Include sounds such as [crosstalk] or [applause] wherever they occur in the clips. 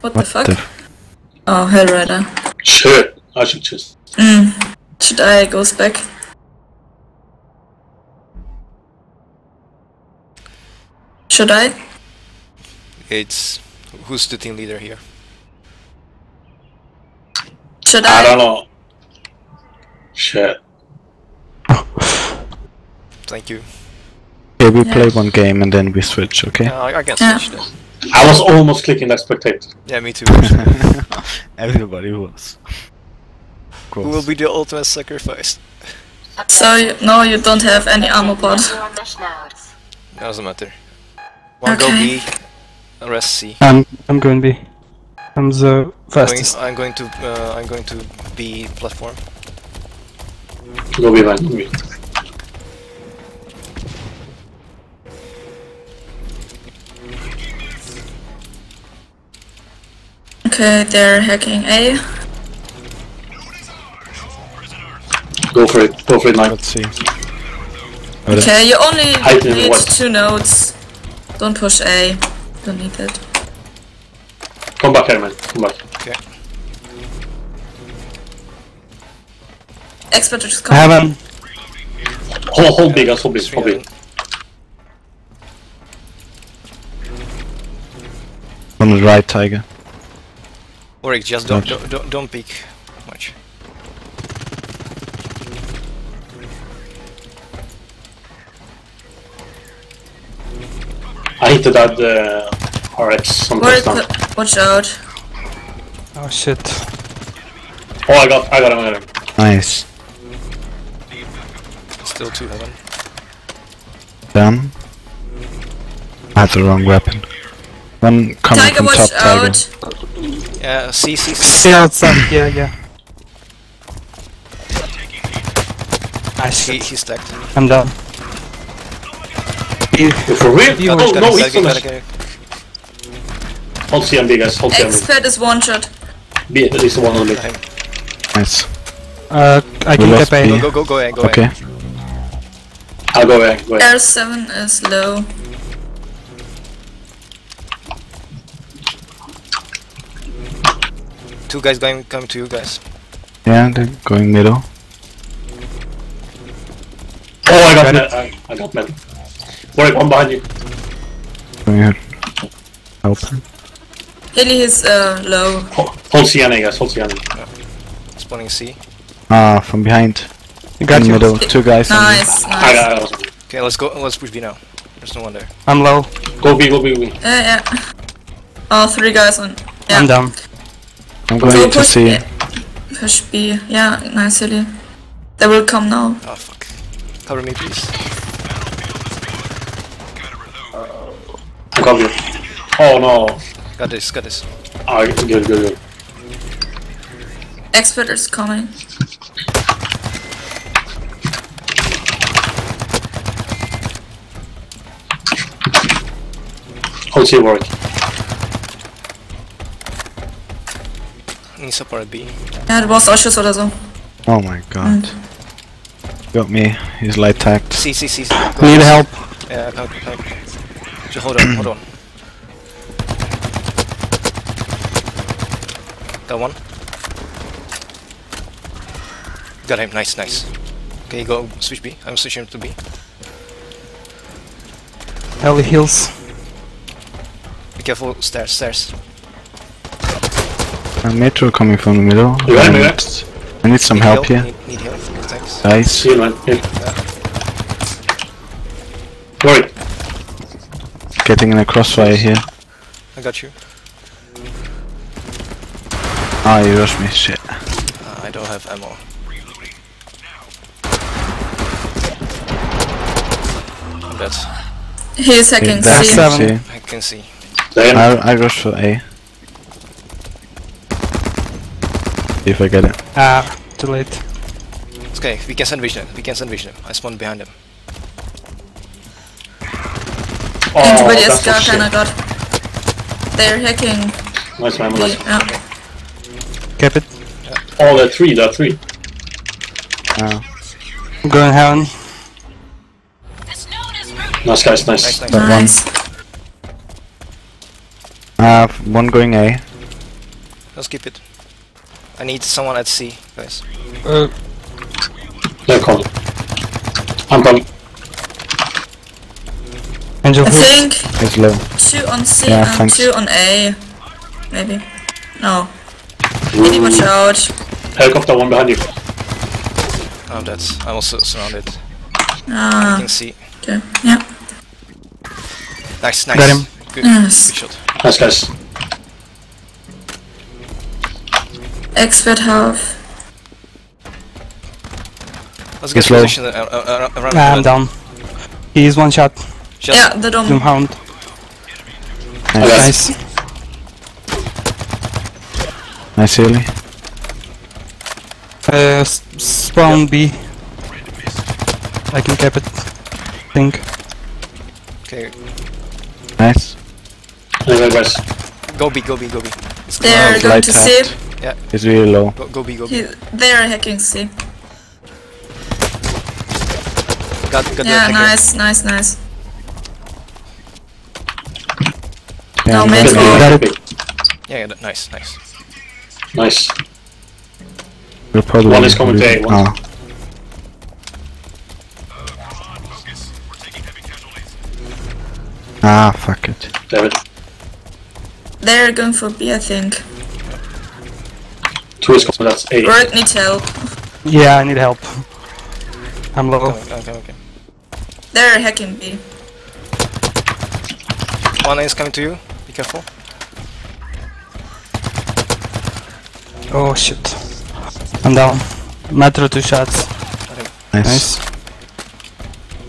What, the fuck? the? oh, Hellrider. Shit. I should just. Mm. Should I go back? Should I? It's who's the team leader here? Should I I? don't know. Shit. Thank you. Okay, we Yeah. play one game and then we switch, okay? Uh, I, I can Yeah. switch then. I was almost clicking that spectator. Yeah, me too. [laughs] Everybody was. Who will be the ultimate sacrifice? So, you, no, you don't have any armor pod. Doesn't matter. One go Okay. B, rest C. I'm I'm going B. I'm the Going, fastest. I'm going to uh, I'm going to B platform. Go be man. Okay, they're hacking A. Go for it. Go for it, man. Let's see. Okay, you only I need watch. two nodes. Don't push A. Don't need it. Come back here, man. Come back. Okay. Expert just I come. haven't. Hold, hold big, guys. Hold big. Hold big. On the right, Tiger. Warwick, just don't, don't don't don't peek much. I hit that uh, RX Warwick, sometimes down. watch out. Oh shit. Oh, I got, I got him, I got him. Nice. Still two heaven. Damn. I had the wrong weapon. One coming Tiger, from watch top, Tiger. out. Yeah, C C C. Yeah, outside. Yeah, yeah. Nice. He, he's stacked. I'm down. For real? You Oh, no, Gotta- he's gotta- on gotta- Hold CMB, guys. Hold CMB. Expert is one shot. B, at least one on the mid. gotta him. Nice. Uh, I We can get B. A. Go go go A, go Okay. A. I'll go away, go away. R7 is low. Two guys going coming to you guys. Yeah, they're going middle. Oh, I got Got med. I, I got med. Warwick, one behind you. Going here. Help. Hilly is uh, low. Hold, hold CNA, guys. Hold CNA. Spawning C. Ah, from behind. I got In you. middle. Two guys. on me. Nice, I got, I got Okay, let's go. Let's push B now. There's no one there. I'm low. Go B, go B, go B. Yeah, yeah. Oh, three guys on. Yeah. I'm down. I'm Go going to push see. B. Push B. Yeah, nicely. They will come now. Oh fuck. Cover me, please. I got you. Oh no. Got this. Got this. Ah, good, good, good. Expert is coming. Hold C, Warwick. Need support at B. Ja, du brauchst Ausschuss oder so. Oh my god. Got me. He's light tagged. C C C. Need help. Yeah, come, come. Just hold on. hold on. Got one. Got him. Nice, nice. Okay, go switch B. I'm switching to B. Heli heals. Be careful. Stairs. Stairs. A metro coming from the middle. You got him, I need, I need some Need help here. Need, need help. Thanks. Guys. See you, man. Here. Warwick. Getting in a crossfire here. I got you. Ah, you rushed me. Shit. Uh, I don't have ammo. I'm dead. He is hacking That's C. seven. see. I can see. I, I rush for A. See if I get it. Ah, too late. It's okay. We can sandwich them. We can sandwich them. I spawned behind them. Oh, Hinter that's ist gar some keiner shit. They're hacking Nice, man. B. Nice. Ja. Cap it. Oh, there are three. There are three. Ah. I'm going heaven. Nice, guys. Nice. Nice, nice. One. Nice. I have one going A. Let's keep it. I need someone at C, guys. Uh, They're coming. I'm coming. Angel I think He's low. two on C Yeah, and thanks. two on A. Maybe. No. Really watch out. Helicopter, one behind you. I'm dead. I'm also surrounded. I Ah, can see. okay. Yeah. Nice, nice. Got him. Good. Yes. Good shot. Nice, guys. Expert half. Let's get He's low. position uh, uh, around. Nah, I'm down. He's one shot. Just Yeah, the Doom dome. Hound. Nice. Nice. Nice, Haley. Uh, s- spawn B. I can cap it. Think. Okay, Nice. Anyway, guys. go B, go B, go B. It's They're Oh, going light to tapped. C. He's really low. Go, go B, go B. They're hacking C. Got, got Yeah, the nice, nice, nice. Yeah, No, I'm mid good. Got it. Yeah, yeah, nice, nice. Nice. We'll probably One is coming to A, one. Oh. Ah, fuck it. David. They're going for B, I think. Two is coming, that's A. Rorik needs help. Yeah, I need help. I'm low. Okay, okay, okay. They're hacking B. One is coming to you. Be careful. Oh shit. I'm down. Metro two shots. Nice. Nice.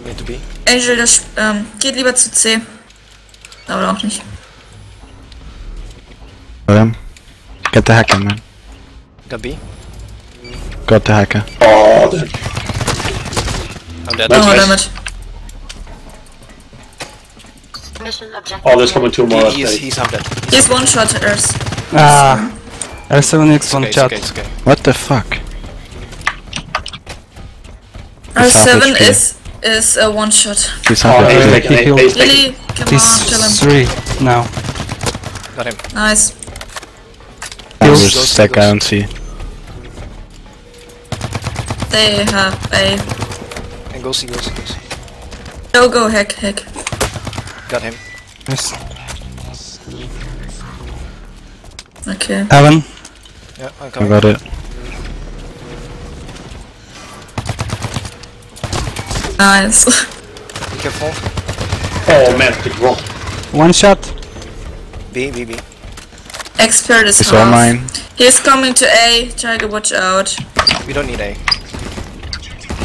Need to be. Angel, das, ähm, um, geht lieber zu C. Aber auch nicht. Got him. Get the hacker, man. Got B. Got the hacker. Oh, damn. I'm dead. No Nice, damage. Oh, there's coming two more. He, That's he's, he's half dead. He's one shot Earth. Ah. R7X one Okay, it's shot. okay, it's okay. What the fuck? He's R7 HP. is is a one shot. He's Oh, half A's HP. taken, he healed. A's. Lily, come He's on, kill him. three now. Got him. Nice. I Heals. was Goes, stack goes. down C. They have A. And go see, go see, go see. Go, go, hack, hack. Got him. Nice. Okay. Heaven. Yeah, I'm I got it. Nice. [laughs] Be careful. Oh, man, the drop. One shot. B, B, B. Expert is It's all half. mine. He's coming to A. Tiger, watch out. We don't need A.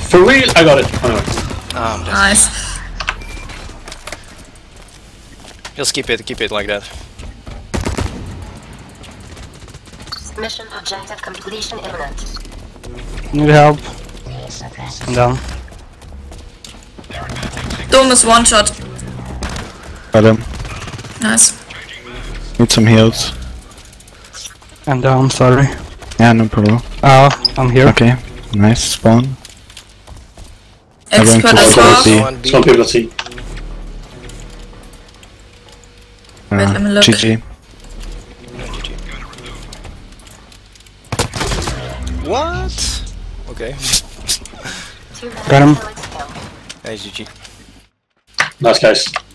For real? I got it. Anyway. Ah, I'm dead. Nice. Just keep it, keep it like that. Mission objective completion imminent. Need help. I'm down. Dome is one shot. Got him. Nice. Need some heals. I'm down, sorry. Yeah, no problem. Oh, I'm here. Okay. Nice spawn. I'm going Expert to is go half. B. One B. Some people at C. Uh, let me look. GG. What? Okay. Two Got him. Helix kill. Nice GG. Nice, guys.